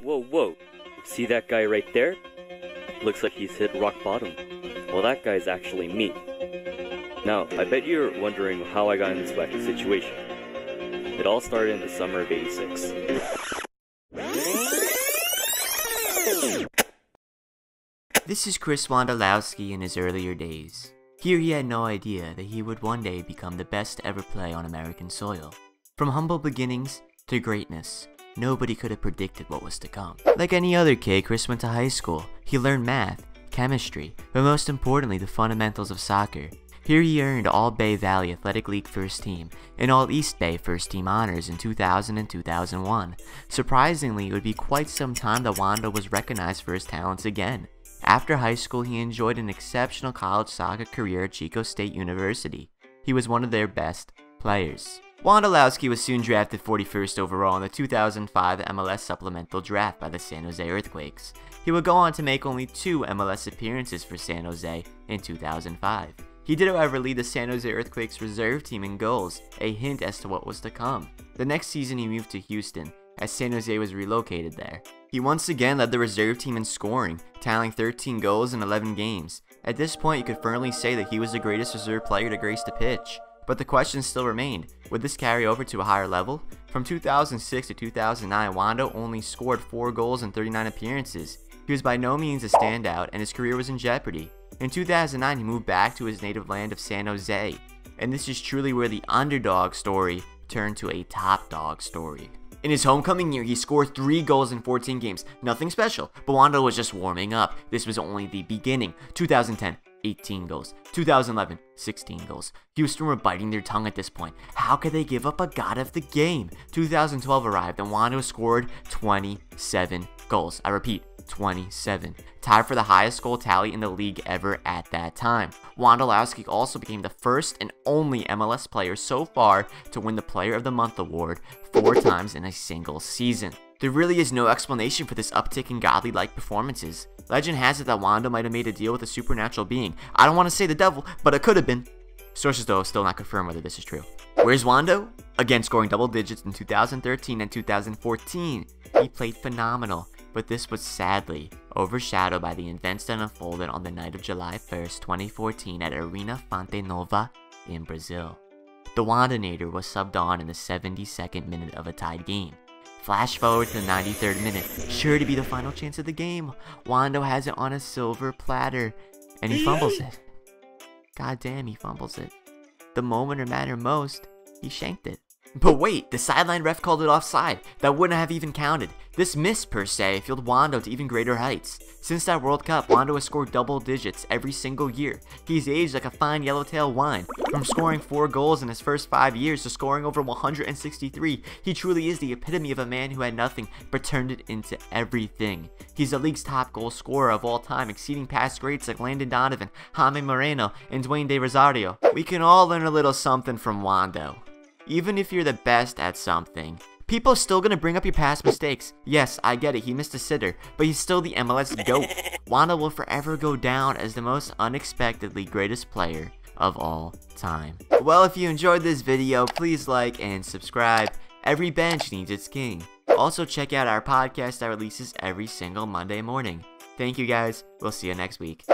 Whoa, whoa. See that guy right there? Looks like he's hit rock bottom. Well, that guy's actually me. Now, I bet you're wondering how I got in this wacky situation. It all started in the summer of 86. This is Chris Wondolowski in his earlier days. Here he had no idea that he would one day become the best to ever play on American soil. From humble beginnings to greatness, nobody could have predicted what was to come. Like any other kid, Chris went to high school. He learned math, chemistry, but most importantly the fundamentals of soccer. Here he earned All Bay Valley Athletic League First Team and All East Bay First Team honors in 2000 and 2001. Surprisingly, it would be quite some time that Wondo was recognized for his talents again. After high school, he enjoyed an exceptional college soccer career at Chico State University. He was one of their best players. Wondolowski was soon drafted 41st overall in the 2005 MLS Supplemental Draft by the San Jose Earthquakes. He would go on to make only two MLS appearances for San Jose in 2005. He did however lead the San Jose Earthquakes reserve team in goals, a hint as to what was to come. The next season he moved to Houston, as San Jose was relocated there. He once again led the reserve team in scoring, tallying 13 goals in 11 games. At this point, you could firmly say that he was the greatest reserve player to grace the pitch. But the question still remained, would this carry over to a higher level? From 2006 to 2009, Wondo only scored 4 goals in 39 appearances. He was by no means a standout, and his career was in jeopardy. In 2009, he moved back to his native land of San Jose, and this is truly where the underdog story turned to a top dog story. In his homecoming year, he scored 3 goals in 14 games. Nothing special, but Wondo was just warming up. This was only the beginning. 2010, 18 goals. 2011, 16 goals. Houston were biting their tongue at this point. How could they give up a god of the game? 2012 arrived and Wondo scored 27 goals. I repeat, 27, tied for the highest goal tally in the league ever at that time. Wondolowski also became the first and only MLS player so far to win the Player of the Month award four times in a single season. There really is no explanation for this uptick in godly-like performances. Legend has it that Wondo might have made a deal with a supernatural being. I don't want to say the devil, but it could have been. Sources though still not confirm whether this is true. Where's Wondo? Again scoring double digits in 2013 and 2014. He played phenomenal but this was sadly overshadowed by the events that unfolded on the night of July 1st, 2014 at Arena Fonte Nova in Brazil. The Wondonator was subbed on in the 72nd minute of a tied game. Flash forward to the 93rd minute, sure to be the final chance of the game. Wondo has it on a silver platter, and he fumbles it. God damn, he fumbles it. The moment it mattered most, he shanked it. But wait, the sideline ref called it offside. That wouldn't have even counted. This miss, per se, fueled Wondo to even greater heights. Since that World Cup, Wondo has scored double digits every single year. He's aged like a fine yellowtail wine. From scoring 4 goals in his first 5 years to scoring over 163, he truly is the epitome of a man who had nothing but turned it into everything. He's the league's top goal scorer of all time, exceeding past greats like Landon Donovan, Jaime Moreno, and Dwayne De Rosario. We can all learn a little something from Wondo. Even if you're the best at something, people are still gonna bring up your past mistakes. Yes, I get it, he missed a sitter, but he's still the MLS GOAT. Wondo will forever go down as the most unexpectedly greatest player of all time. Well, if you enjoyed this video, please like and subscribe. Every bench needs its king. Also, check out our podcast that releases every single Monday morning. Thank you guys. We'll see you next week.